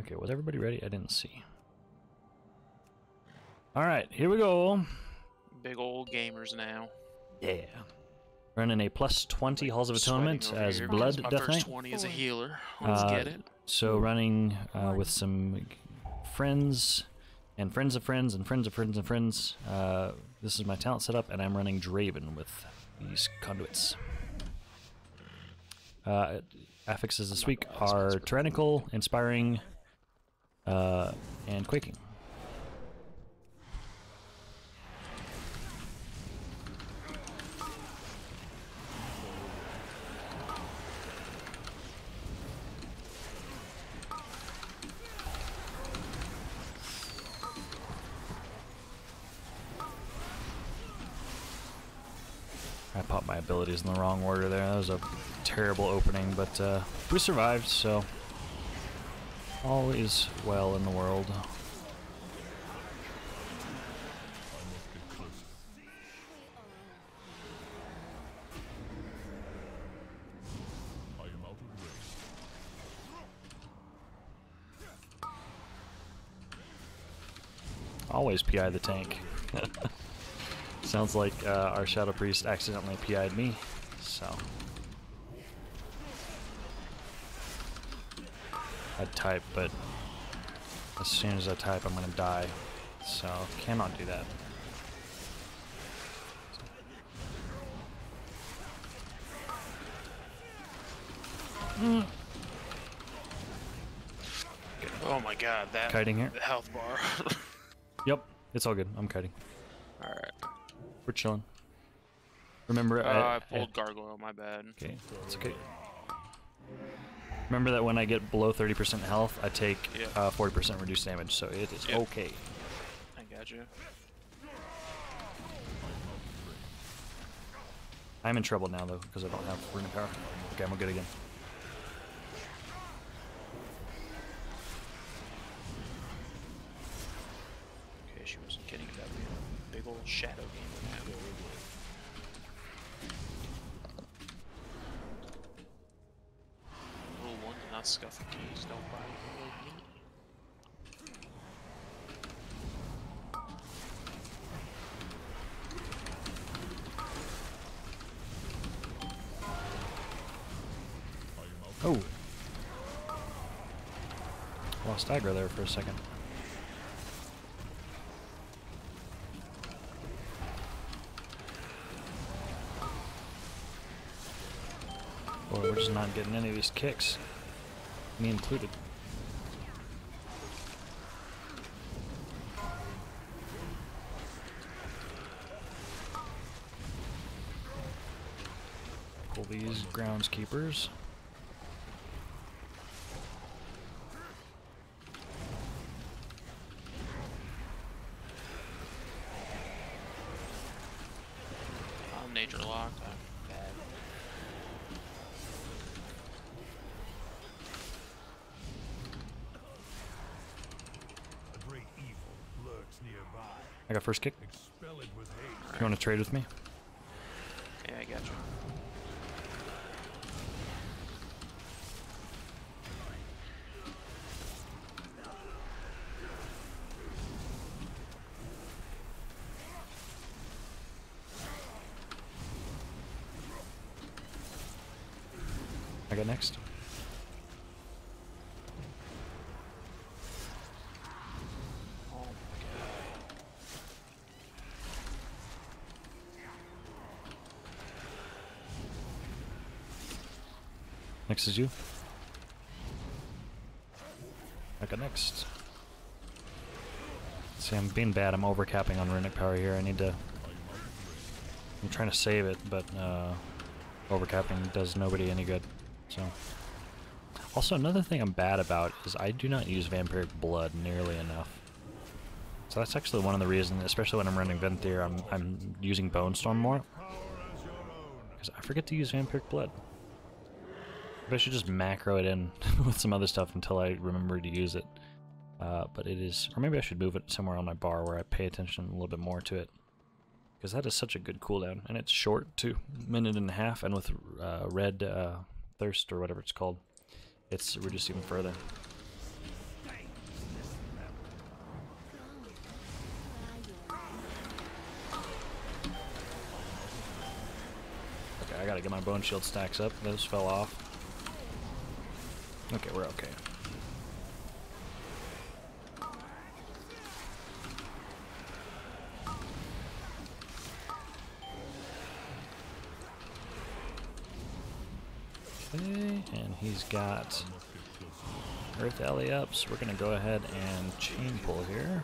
Okay, was everybody ready? I didn't see. Alright, here we go. Big old gamers now. Yeah. Running a plus 20 Halls of Atonement as here Blood my Death first Knight. 20 as a healer. Let's Uh, get it. So running uh, with some friends and friends of friends and friends of friends and friends. Uh, this is my talent setup, and I'm running Draven with these conduits. Uh, affixes this week are Tyrannical, Inspiring, uh, and Quaking. I popped my abilities in the wrong order there. That was a terrible opening, but uh, we survived, so all is well in the world. Always PI the tank. Sounds like uh, our Shadow Priest accidentally PI'd me, so. I'd type, but as soon as I type, I'm gonna die. So, cannot do that. Oh my god, that Kiting here. the health bar. Yep, it's all good. I'm kiting. Alright. We're chilling. Remember, Uh, I, I pulled gargoyle, my bad. Okay, it's okay. Remember that when I get below 30% health, I take Yeah. uh, 40% reduced damage, so it is Yep. okay. I got you. I'm in trouble now though, because I don't have rune power. Okay, I'm good again. Okay, she wasn't kidding about being a big old shadow gamer now. Rule one, do not scuff the don't buy the. Oh! Lost aggro there for a second. Boy, we're just not getting any of these kicks. Me included. Pull these groundskeepers. I'm nature locked. I'm bad. A great evil lurks nearby. I got first kick. Expel it with haste. You want to trade with me? Yeah, I got you. I got next. Next is you. I got next. See, I'm being bad. I'm overcapping on runic power here. I need to. I'm trying to save it, but uh, overcapping does nobody any good. So. Also, another thing I'm bad about is I do not use vampiric blood nearly enough. So that's actually one of the reasons, especially when I'm running Venthyr, I'm I'm using Bone Storm more because I forget to use vampiric blood. But I should just macro it in with some other stuff until I remember to use it. Uh, but it is, or maybe I should move it somewhere on my bar where I pay attention a little bit more to it. Because that is such a good cooldown, and it's short too, minute and a half, and with uh, red uh, thirst or whatever it's called, it's reduced even further. Okay, I gotta get my bone shield stacks up. Those fell off. Okay, we're okay. Okay, and he's got Earth Alley up, so we're gonna go ahead and chain pull here.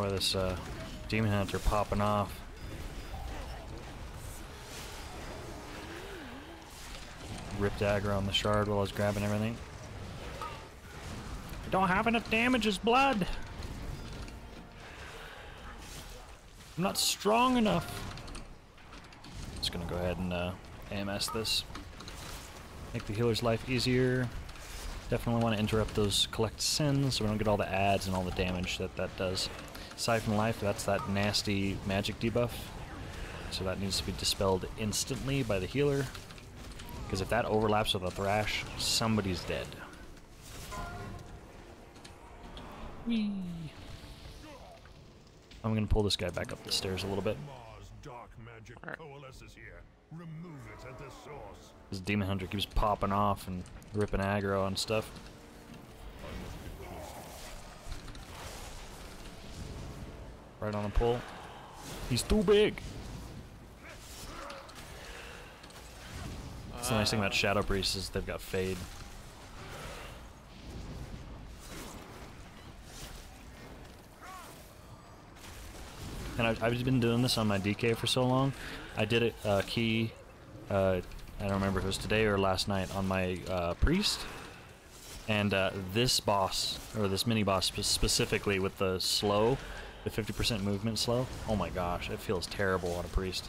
Boy, this uh, demon hunter popping off. Ripped aggro on the shard while I was grabbing everything. I don't have enough damage as blood. I'm not strong enough. Just gonna go ahead and uh, AMS this. Make the healer's life easier. Definitely want to interrupt those collect sins so we don't get all the adds and all the damage that that does. Siphon life, that's that nasty magic debuff. So that needs to be dispelled instantly by the healer. Because if that overlaps with a thrash, somebody's dead. Whee. I'm gonna pull this guy back up the stairs a little bit. This demon hunter keeps popping off and ripping aggro on stuff. Right on the pull. He's too big. That's the nice thing about Shadow Priest is they've got fade. And I've, I've been doing this on my DK for so long. I did it uh, key. Uh, I don't remember if it was today or last night on my uh, priest. And uh, this boss, or this mini boss specifically with the slow, the 50% movement slow, oh my gosh, it feels terrible on a priest.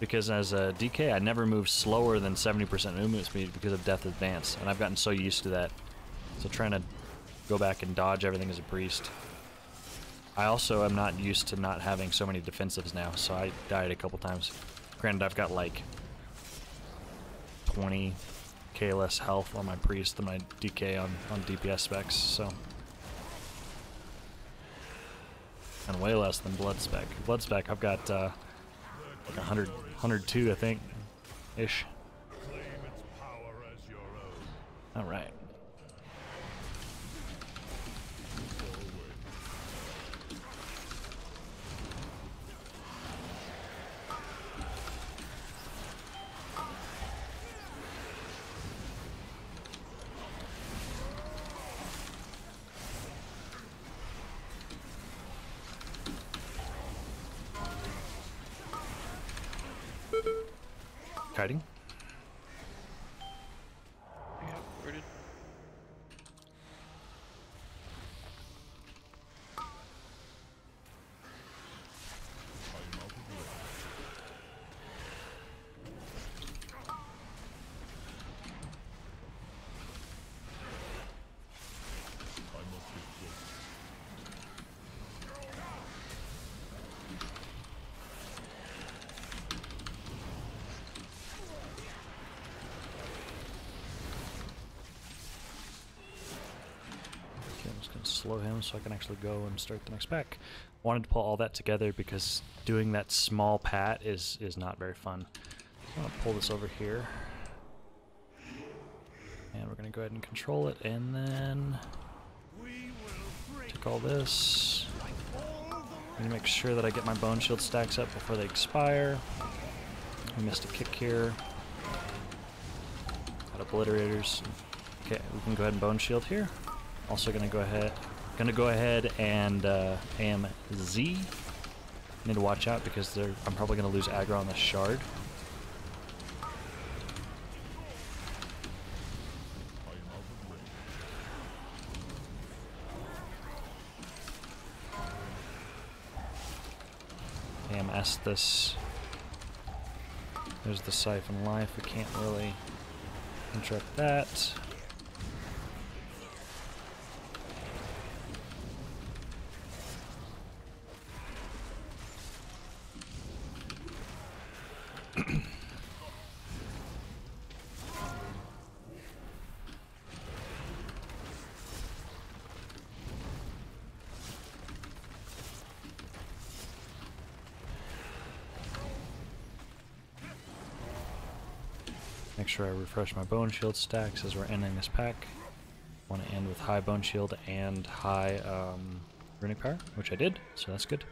Because as a DK, I never move slower than 70% movement speed because of Death Advance, and I've gotten so used to that. So trying to go back and dodge everything as a priest. I also am not used to not having so many defensives now, so I died a couple times. Granted, I've got like 20k less health on my priest than my DK on, on DPS specs, so. And way less than blood spec. Blood spec, I've got uh, like 100, 102, I think, ish. All right. Kiting? Yeah, where did? Okay, I'm just gonna slow him so I can actually go and start the next pack. Wanted to pull all that together because doing that small pat is is not very fun. So I'm gonna pull this over here. And we're gonna go ahead and control it and then We take all this. gonna make sure that I get my bone shield stacks up before they expire. I missed a kick here. Got obliterators. Okay, we can go ahead and bone shield here. Also gonna go ahead, gonna go ahead and uh, am Z. Need to watch out because they're, I'm probably gonna lose aggro on the shard. Am Estus. There's the Siphon Life. We can't really interrupt that. Make sure I refresh my bone shield stacks as we're ending this pack. Want to end with high bone shield and high um, runic power, which I did, so that's good.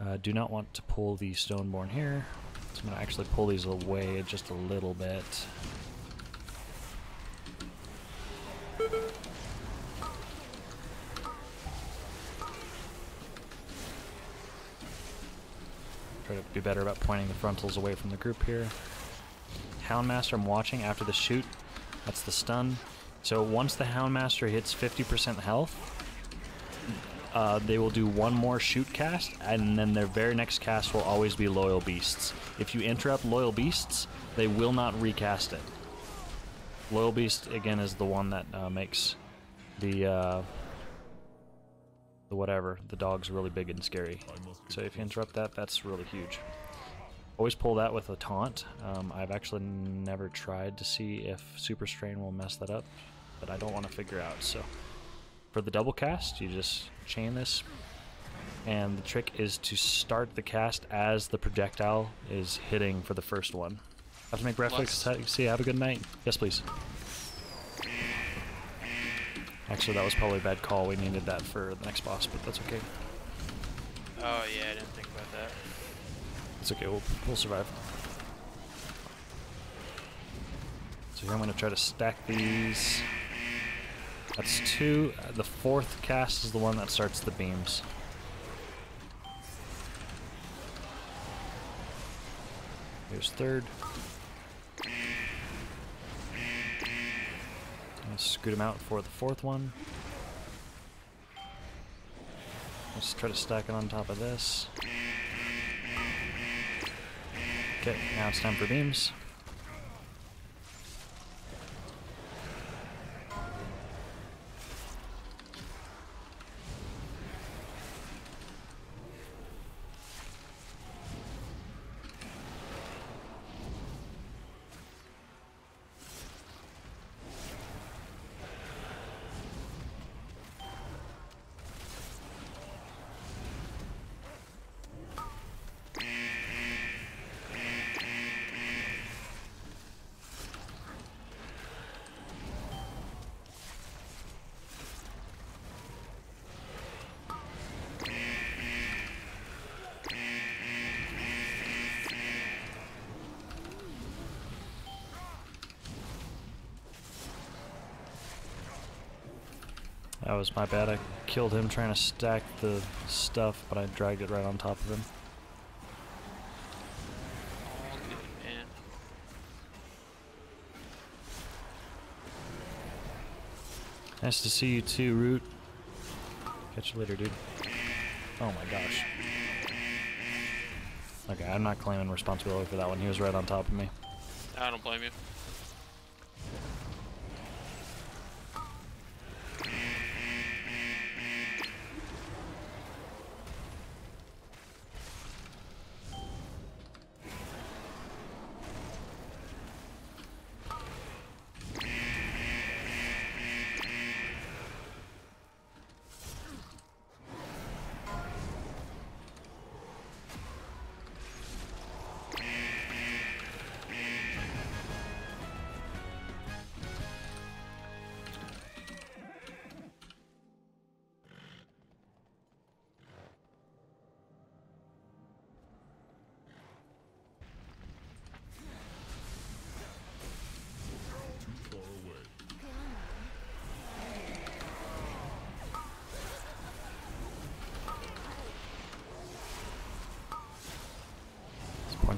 Uh, do not want to pull the stoneborn here, so I'm going to actually pull these away just a little bit. Try to be better about pointing the frontals away from the group here. Houndmaster I'm watching after the shoot. That's the stun. So once the Houndmaster hits 50% health, uh, they will do one more shoot cast, and then their very next cast will always be Loyal Beasts. If you interrupt Loyal Beasts, they will not recast it. Loyal Beast, again, is the one that uh, makes the, uh, the whatever, the dog's really big and scary. So if you interrupt that, that's really huge. Always pull that with a taunt. Um, I've actually never tried to see if Super Strain will mess that up, but I don't want to figure out. So for the double cast, you just chain this, and the trick is to start the cast as the projectile is hitting for the first one. Have to make reflex. See, have a good night. Yes, please. Actually, that was probably a bad call. We needed that for the next boss, but that's okay. Oh yeah, I didn't think. It's okay, we'll, we'll survive. So here I'm going to try to stack these. That's two. The fourth cast is the one that starts the beams. Here's third. Let's scoot him out for the fourth one. Let's try to stack it on top of this. Okay, now it's time for beams. Was my bad. I killed him trying to stack the stuff, but I dragged it right on top of him. All good, man. Nice to see you too, Root. Catch you later, dude. Oh my gosh. Okay, I'm not claiming responsibility for that one. He was right on top of me. I don't blame you.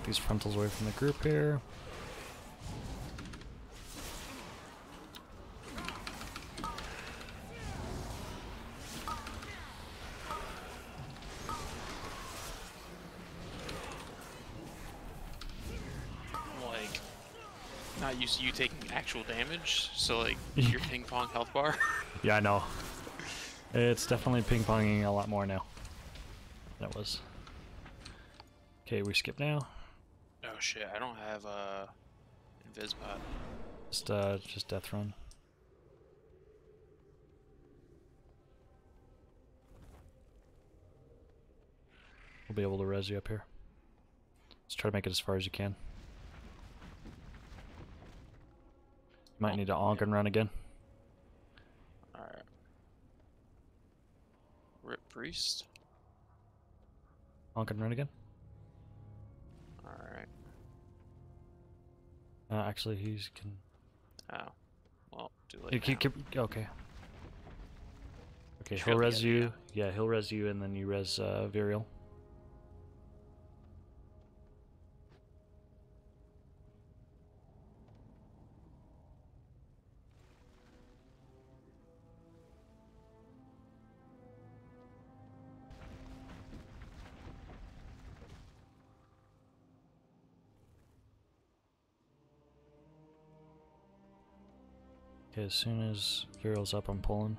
These frontals away from the group here. Like, not used to you taking actual damage, so like your ping pong health bar. Yeah, I know. It's definitely ping-ponging a lot more now. That was. Okay, we skip now. Oh shit, I don't have uh Invisbot. Just, uh, just death run. We'll be able to res you up here. Let's try to make it as far as you can. You might need to onk and run again. Alright. Rip Priest. Onk and run again. Uh, actually, he's can. Oh. Well, too late. You keep, keep, okay. Okay, he'll res you. Yeah, he'll res you, and then you res uh, Virial. Okay, as soon as Virial's up, I'm pulling.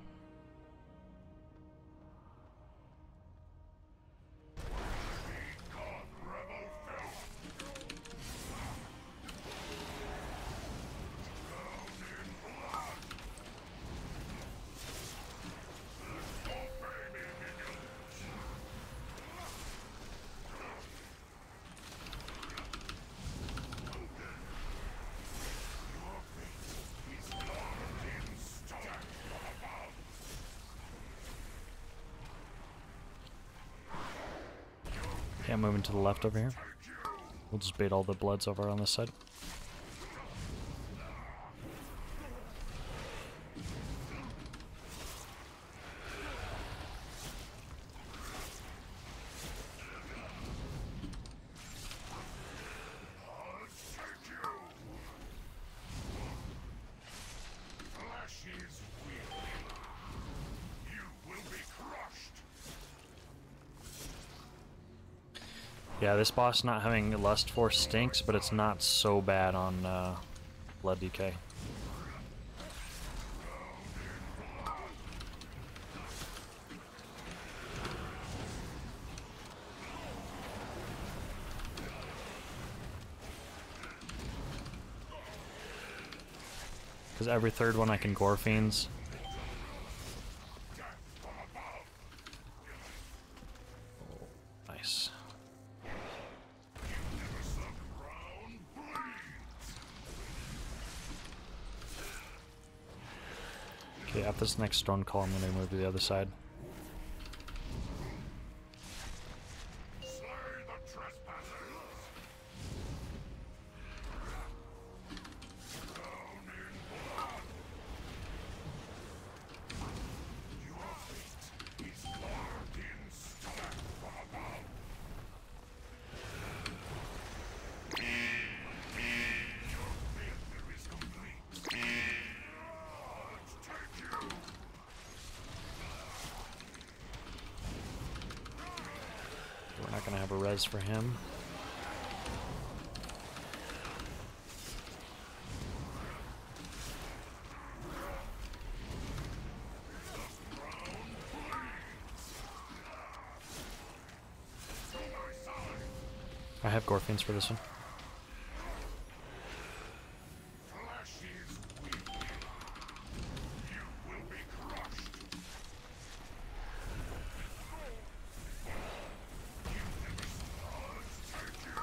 To the left over here. We'll just bait all the bloods over on this side. Flesh is weak. You will be crushed. Yeah, this boss not having Lust Force stinks, but it's not so bad on uh, Blood DK. Because every third one I can Gorefiend's. Nice. Okay, after this next stone call, I'm gonna move to the other side. Slay the trespassers. Down in blood. Your fate is carved in stone from above. Your failure is complete. Let's take you. We're for him. I have Gorefiend's for this one. Flesh is weak. You will be crushed. Take you.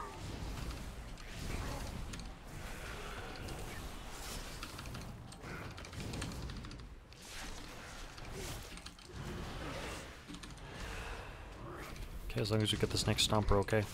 Okay, as long as we get this next stomper, okay. To.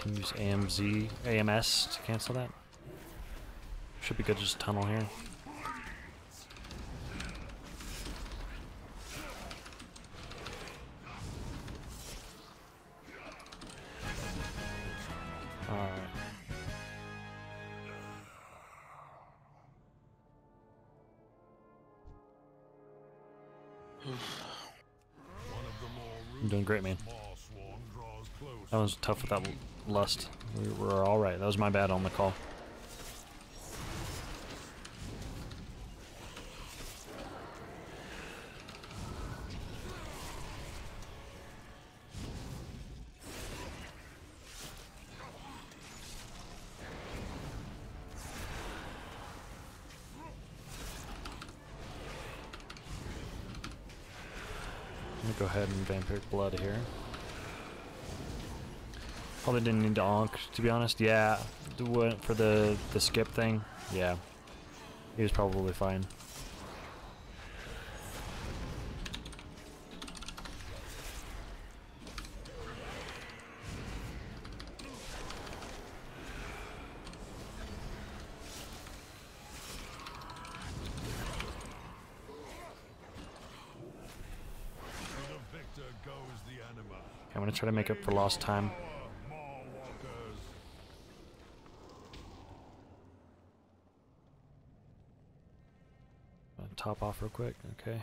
Can use AMZ, AMS to cancel that. Should be good, just tunnel here. I'm doing great, man. That was tough with that lust. We were alright. That was my bad on the call. And vampiric blood here. Probably didn't need to onk, to be honest. Yeah, for the the skip thing. Yeah, he was probably fine. To the victor goes the anima. Okay, I'm gonna try to make up for lost time. Top off real quick. Okay.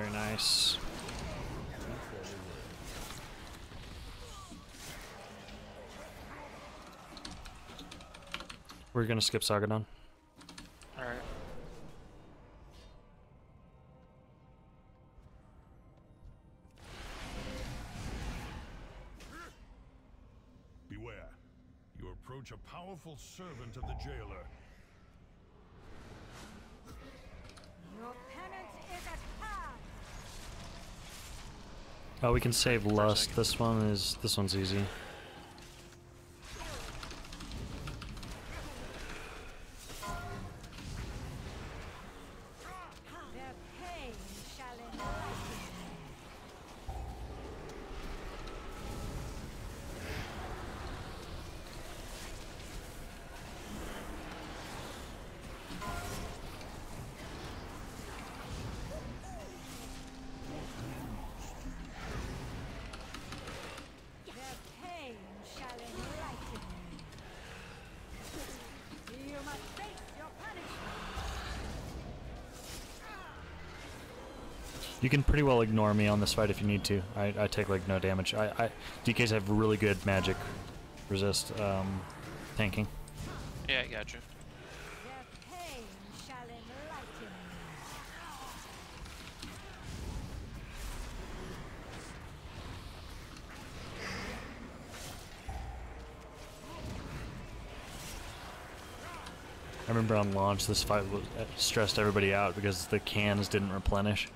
Very nice. We're gonna skip Sagadon. Alright. Beware. You approach a powerful servant of the jailer. Your penance is at hand. Oh, we can save Lust. This one is this one's easy. You can pretty well ignore me on this fight if you need to. I, I take like no damage. I, I DKs have really good magic resist um, tanking. Yeah, I got you. Their pain shall enlighten me. I remember on launch this fight was, uh, stressed everybody out because the cans didn't replenish.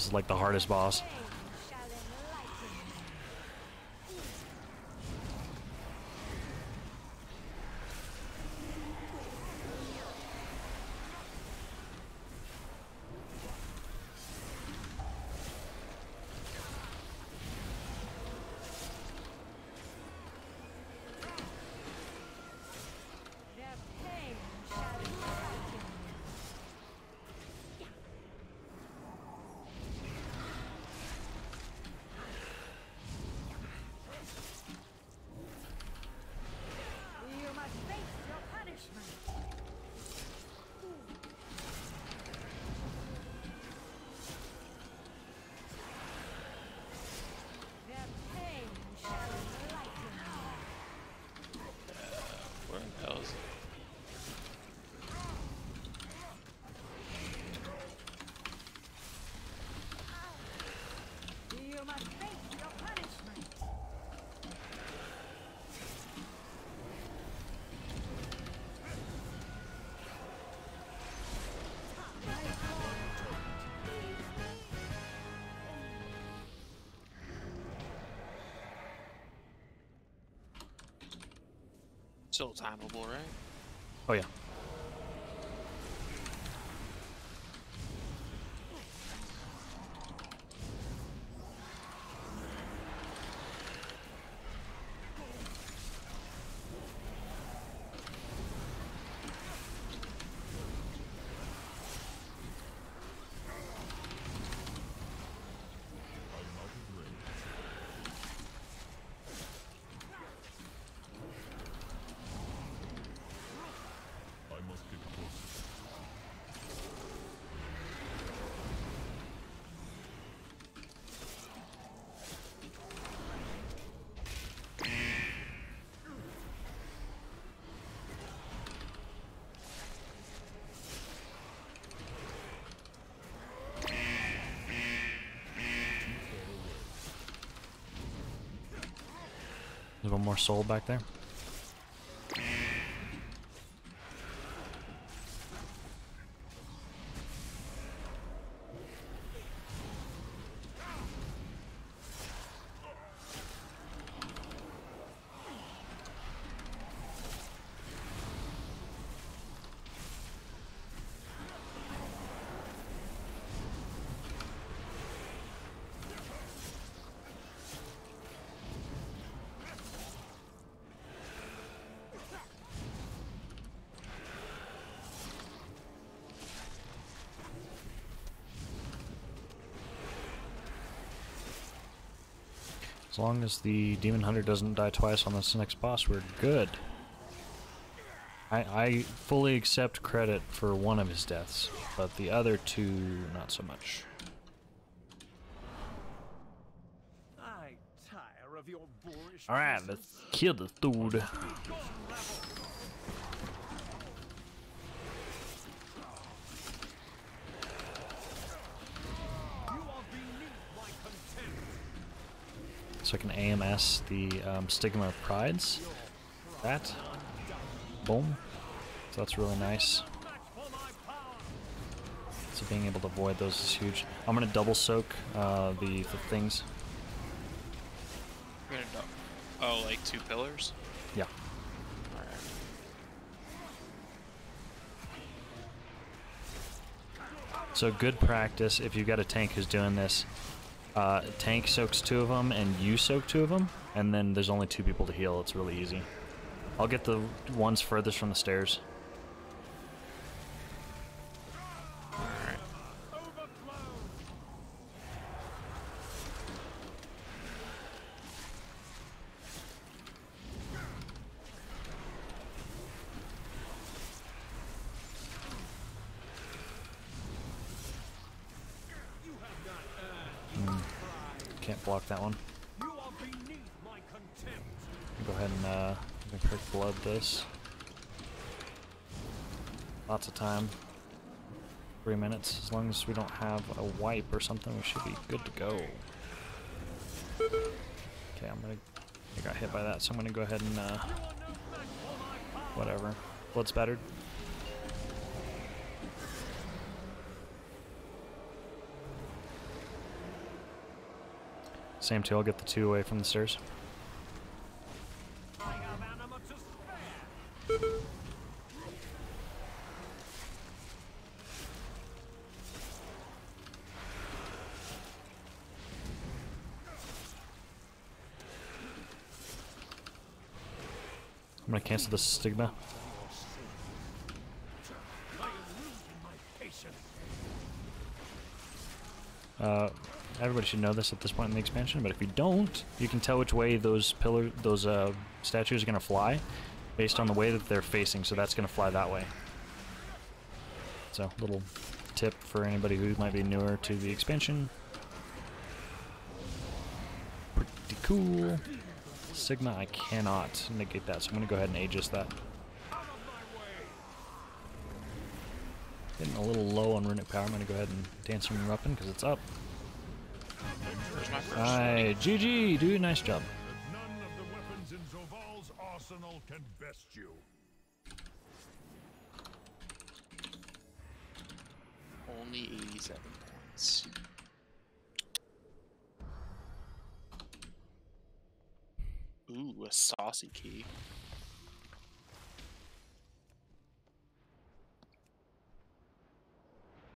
This is like the hardest boss. Still timeable, right? Oh yeah. One more soul back there. Long as the Demon Hunter doesn't die twice on this next boss, we're good. I, I fully accept credit for one of his deaths, but the other two, not so much. I tire of your boorish Alright, let's kill the dude. You are beneath my contempt. So I can AMS the um, Stigma of Prides. That. Boom. So that's really nice. Match for my power. So being able to avoid those is huge. I'm gonna double soak uh, the, the things. You're gonna Oh, like two pillars? Yeah. Alright. So good practice if you've got a tank who's doing this. Uh, tank soaks two of them and you soak two of them, and then there's only two people to heal. It's really easy. I'll get the ones furthest from the stairs. Go ahead and uh, quick blood this. Lots of time. Three minutes. As long as we don't have a wipe or something, we should be good to go. Okay, I'm gonna. I got hit by that, so I'm gonna go ahead and uh, whatever. Blood spattered. Same two. I'll get the two away from the stairs. I have anima to spare. Gonna the stigma. Uh, everybody should know this at this point in the expansion, but if you don't, you can tell which way those pillar, those uh, statues are gonna fly, based on the way that they're facing. So that's gonna fly that way. So, little tip for anybody who might be newer to the expansion. Pretty cool. Sigma, I cannot negate that, so I'm gonna go ahead and Aegis that. Getting a little low on runic power. I'm gonna go ahead and dance some weapon because it's up. Where's my first? Alright, GG, dude, nice job. None of the weapons in Zovaal's arsenal can best you. Only 87 points. Ooh, a saucy key.